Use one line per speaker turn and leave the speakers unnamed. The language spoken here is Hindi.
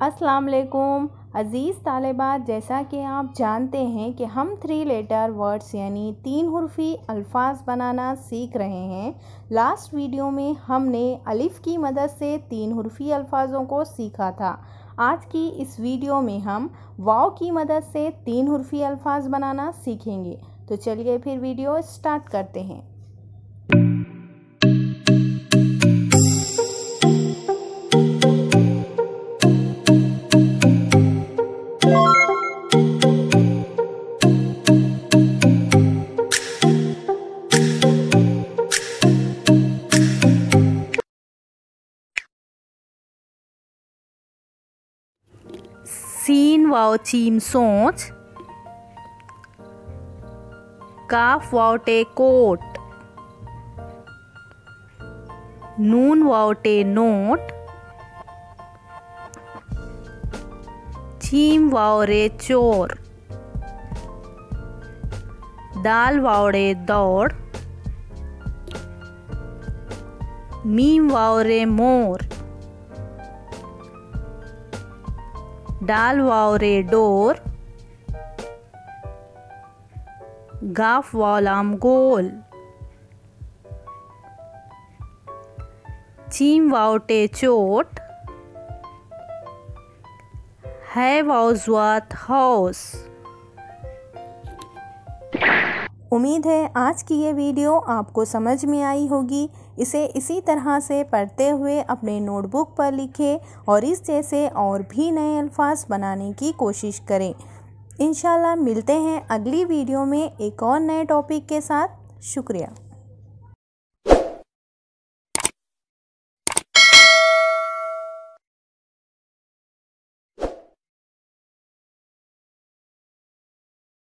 अस्सलाम वालेकुम अज़ीज़ तालिबात, जैसा कि आप जानते हैं कि हम थ्री लेटर वर्ड्स यानी तीन हुर्फी अल्फाज बनाना सीख रहे हैं। लास्ट वीडियो में हमने अलिफ़ की मदद से तीन हुर्फी अल्फाजों को सीखा था। आज की इस वीडियो में हम वाव की मदद से तीन हुर्फी अल्फाज बनाना सीखेंगे। तो चलिए फिर वीडियो स्टार्ट करते हैं।
Xin vào chim सोच काफ वावटे कोट नून वावटे नोट चीम वावरे चोर दाल वावड़े दौड़ मीम वावरे मोर डाल वावरे डोर गाफ वालाम गोल चीम वावटे चोट है वाउजवात हाउस।
उम्मीद है आज की ये वीडियो आपको समझ में आई होगी। इसे इसी तरह से पढ़ते हुए अपने नोटबुक पर लिखें और इस जैसे और भी नए अल्फाज बनाने की कोशिश करें। इन मिलते हैं अगली वीडियो में एक और नए टॉपिक के साथ। शुक्रिया।